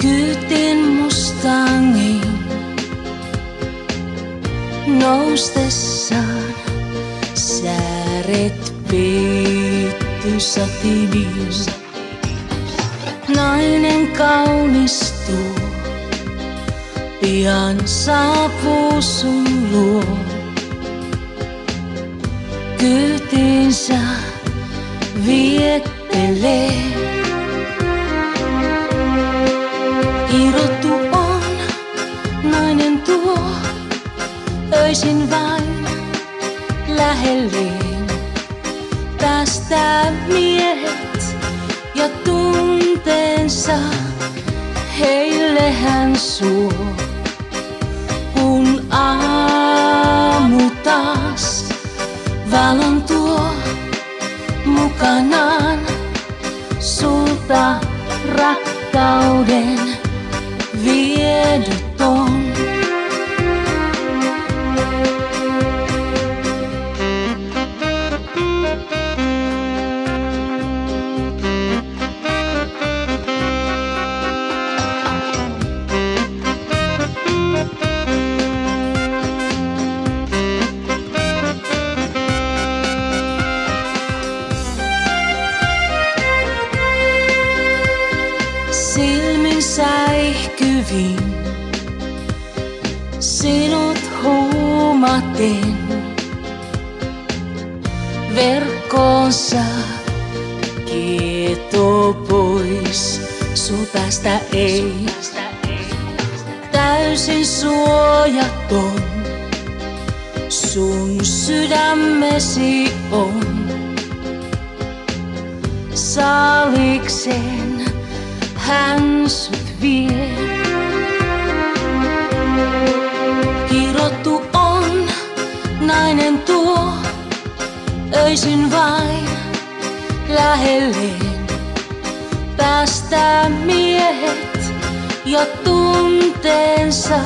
Kyytin mustangin noustessaan sääret piitty satimiinsa. Nainen kaunistuu, pian saapuu sun luo. Kyytinsä viettelee. Öisin vain lähelleen. Päästää miehet ja tunteensa, heille hän suo. Kun aamu taas valon tuo mukanaan sulta rakkauden viedyt Silmin säihkyvin, sinut huumaten. Verkkoonsa kieto pois, sultaista ei. Täysin suojaton, sun sydämesi on. Saalikseen hän sut vie. Kirottu on nainen tuo, öisin vain lähelleen. Päästää miehet ja tunteensa,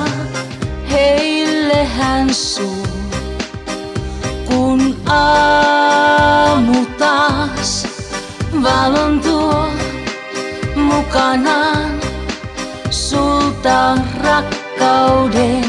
heille hän suu. Kun aamu taas valon tuo, mukanaan sulta rakkauden